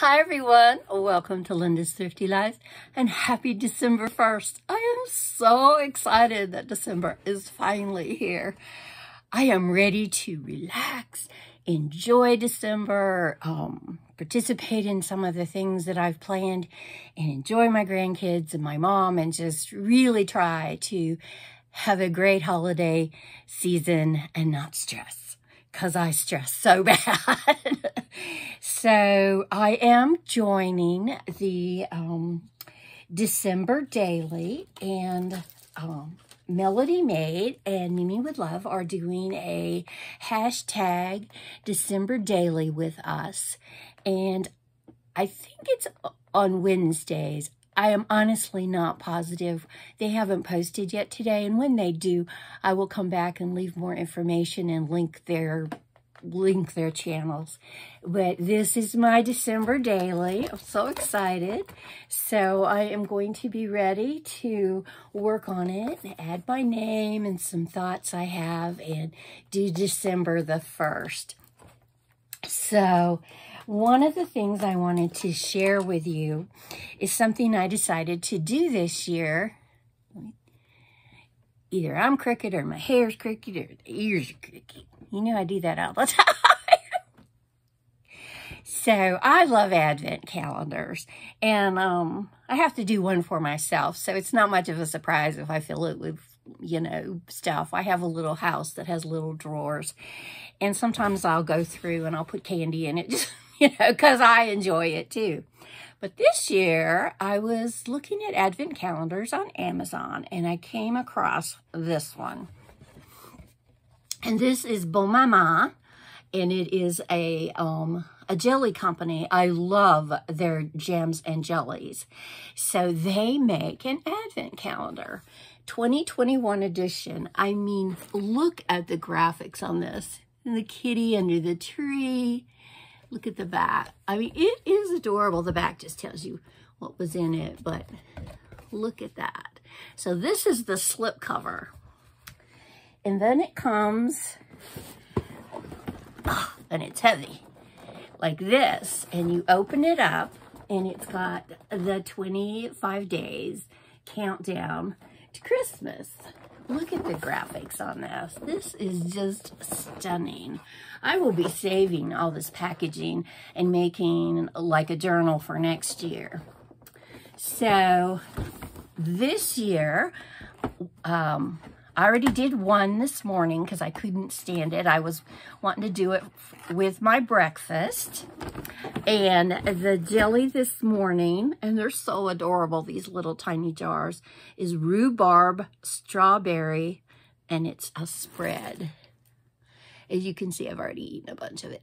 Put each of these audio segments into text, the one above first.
Hi everyone, welcome to Linda's Thrifty Life and happy December 1st. I am so excited that December is finally here. I am ready to relax, enjoy December, um, participate in some of the things that I've planned and enjoy my grandkids and my mom and just really try to have a great holiday season and not stress because I stress so bad. so I am joining the um, December Daily and um, MelodiMade and Mimi with Love are doing a hashtag December Daily with us. And I think it's on Wednesdays. I am honestly not positive. They haven't posted yet today, and when they do, I will come back and leave more information and link their link their channels. But this is my December daily. I'm so excited. So I am going to be ready to work on it, add my name and some thoughts I have, and do December the 1st. So one of the things I wanted to share with you is something I decided to do this year. Either I'm crooked or my hair's crooked or the ears are crooked. You know I do that all the time. so I love advent calendars. And um, I have to do one for myself. So it's not much of a surprise if I fill it with, you know, stuff. I have a little house that has little drawers. And sometimes I'll go through and I'll put candy in it. you know, because I enjoy it too. But this year, I was looking at advent calendars on Amazon, and I came across this one. And this is Bon Maman, and it is a, um, a jelly company. I love their jams and jellies. So they make an advent calendar. 2021 edition. I mean, look at the graphics on this. And the kitty under the tree Look at the back. I mean, it is adorable. The back just tells you what was in it, but look at that. So this is the slip cover. And then it comes, oh, and it's heavy, like this. And you open it up, and it's got the 25 days countdown to Christmas. Look at the graphics on this. This is just stunning. I will be saving all this packaging and making like a journal for next year. So this year, um, I already did one this morning because I couldn't stand it. I was wanting to do it with my breakfast. And the jelly this morning, and they're so adorable, these little tiny jars, is rhubarb, strawberry, and it's a spread. As you can see, I've already eaten a bunch of it.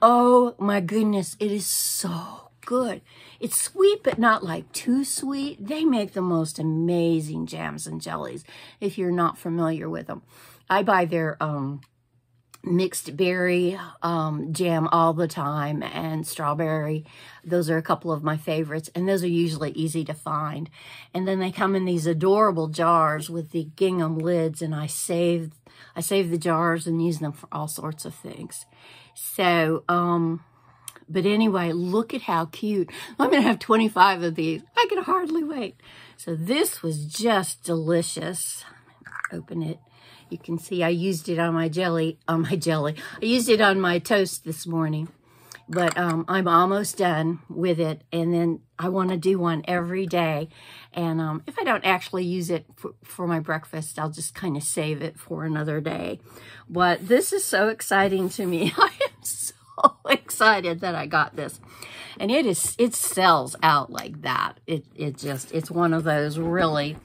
Oh my goodness, it is so good. It's sweet, but not like too sweet. They make the most amazing jams and jellies if you're not familiar with them. I buy their um, mixed berry um, jam all the time and strawberry. Those are a couple of my favorites, and those are usually easy to find. And then they come in these adorable jars with the gingham lids, and I save I save the jars and use them for all sorts of things. So, um, but anyway, look at how cute. I'm going to have 25 of these. I can hardly wait. So this was just delicious. Open it. You can see I used it on my jelly, on my jelly. I used it on my toast this morning. But um, I'm almost done with it. And then I want to do one every day. And um, if I don't actually use it for, for my breakfast, I'll just kind of save it for another day. But this is so exciting to me. I am so excited that I got this. And it is, it sells out like that. It, it just, it's one of those really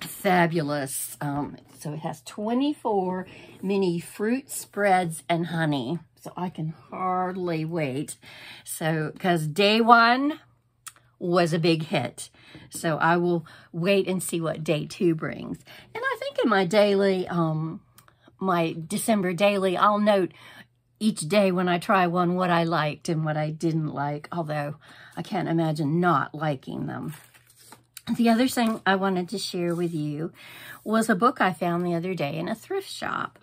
fabulous. Um, so it has 24 mini fruit spreads and honey. So I can hardly wait. So, because day one was a big hit. So I will wait and see what day two brings. And I think in my daily, um, my December daily, I'll note each day when I try one what I liked and what I didn't like, although I can't imagine not liking them. The other thing I wanted to share with you was a book I found the other day in a thrift shop.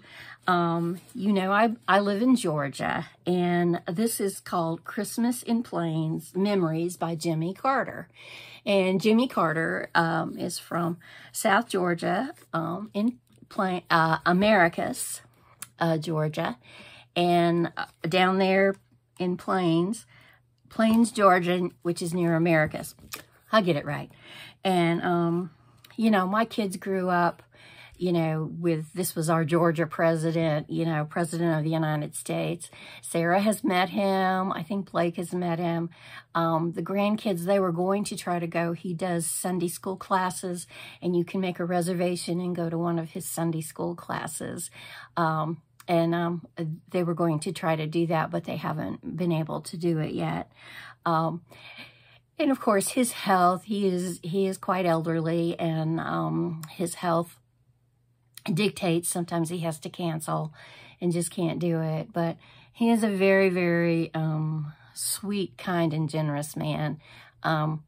Um, you know, I, I live in Georgia, and this is called Christmas in Plains Memories by Jimmy Carter. And Jimmy Carter um, is from South Georgia um, in Plain, uh, Americus, uh, Georgia. And uh, down there in Plains, Plains, Georgia, which is near Americus. I get it right. And, um, you know, my kids grew up you know, with this was our Georgia president, you know, president of the United States. Sarah has met him. I think Blake has met him. Um, the grandkids, they were going to try to go. He does Sunday school classes, and you can make a reservation and go to one of his Sunday school classes. Um, and um, they were going to try to do that, but they haven't been able to do it yet. Um, and of course, his health, he is he is quite elderly, and um, his health dictates sometimes he has to cancel and just can't do it. But he is a very, very um, sweet, kind, and generous man. Um,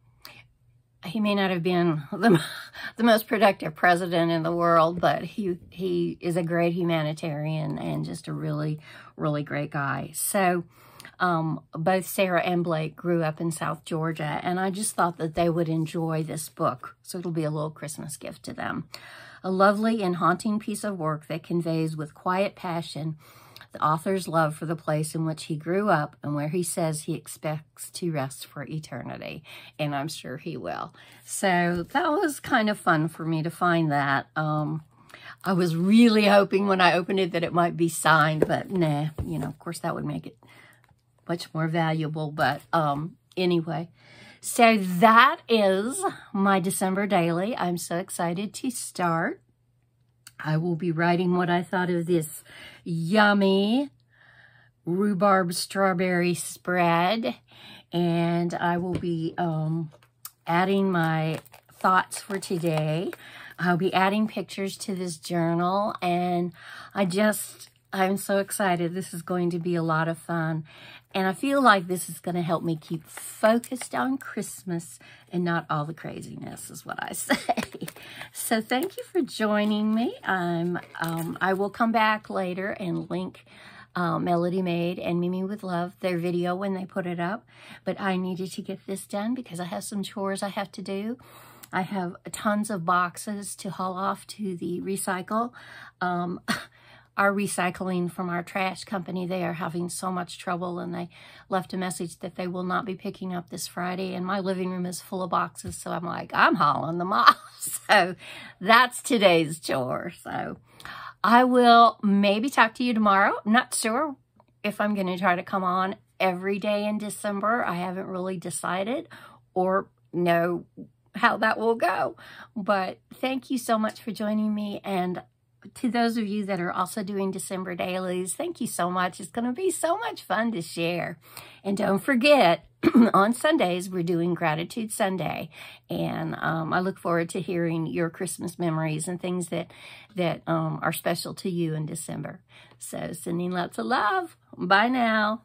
he may not have been the, the most productive president in the world, but he he is a great humanitarian and just a really, really great guy. So um, both Sarah and Blake grew up in South Georgia, and I just thought that they would enjoy this book. So it'll be a little Christmas gift to them a lovely and haunting piece of work that conveys with quiet passion the author's love for the place in which he grew up and where he says he expects to rest for eternity. And I'm sure he will. So that was kind of fun for me to find that. Um, I was really hoping when I opened it that it might be signed, but nah, you know, of course that would make it much more valuable. But um, anyway, so that is my December daily. I'm so excited to start. I will be writing what I thought of this yummy rhubarb strawberry spread. And I will be um, adding my thoughts for today. I'll be adding pictures to this journal. And I just, I'm so excited. This is going to be a lot of fun. And I feel like this is going to help me keep focused on Christmas and not all the craziness is what I say. so thank you for joining me. Um, um, I will come back later and link uh, MelodiMade and Mimi with Love, their video when they put it up. But I needed to get this done because I have some chores I have to do. I have tons of boxes to haul off to the recycle. Um, our recycling from our trash company. They are having so much trouble and they left a message that they will not be picking up this Friday. And my living room is full of boxes. So I'm like, I'm hauling them off. So that's today's chore. So I will maybe talk to you tomorrow. I'm not sure if I'm going to try to come on every day in December. I haven't really decided or know how that will go. But thank you so much for joining me. And to those of you that are also doing December dailies, thank you so much. It's going to be so much fun to share. And don't forget, on Sundays, we're doing Gratitude Sunday. And um, I look forward to hearing your Christmas memories and things that, that um, are special to you in December. So sending lots of love. Bye now.